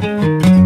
Música